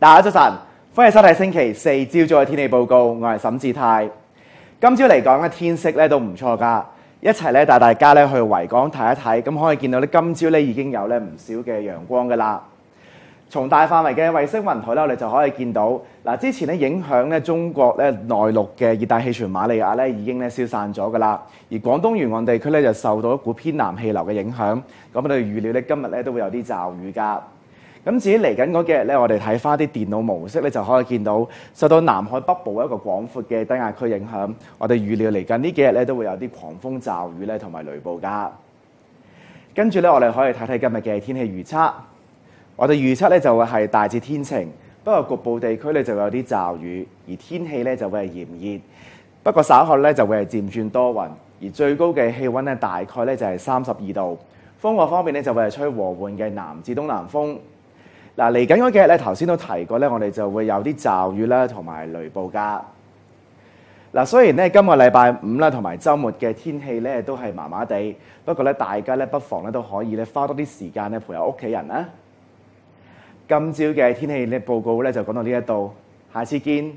大家早晨，歡迎收睇星期四朝早嘅天氣報告，我係沈志泰。今朝嚟講咧，天色咧都唔錯㗎，一齊咧帶大家咧去維港睇一睇，咁可以見到咧今朝咧已經有咧唔少嘅陽光㗎啦。從大範圍嘅衛星雲圖咧，我哋就可以見到嗱，之前咧影響咧中國咧內陸嘅熱帶氣旋瑪利亞咧已經咧消散咗㗎啦，而廣東沿岸地區咧就受到一股偏南氣流嘅影響，咁我哋預料咧今日咧都會有啲驟雨㗎。咁至於嚟緊嗰幾日咧，我哋睇翻啲電腦模式咧，就可以見到受到南海北部一個廣闊嘅低壓區影響，我哋預料嚟緊呢幾日咧都會有啲狂風驟雨咧同埋雷暴噶。跟住咧，我哋可以睇睇今日嘅天氣預測。我哋預測咧就會係大致天晴，不過局部地區咧就會有啲驟雨，而天氣咧就會係炎熱。不過稍後咧就會係漸轉多雲，而最高嘅氣温咧大概咧就係三十二度。風浪方面咧就會係吹和緩嘅南至東南風。嗱，嚟緊嗰幾日咧，頭先都提過咧，我哋就會有啲驟雨啦，同埋雷暴噶。嗱，雖然咧今個禮拜五啦，同埋週末嘅天氣咧都係麻麻地，不過咧大家咧不妨咧都可以咧花多啲時間咧陪下屋企人啦。今朝嘅天氣咧報告咧就講到呢一度，下次見，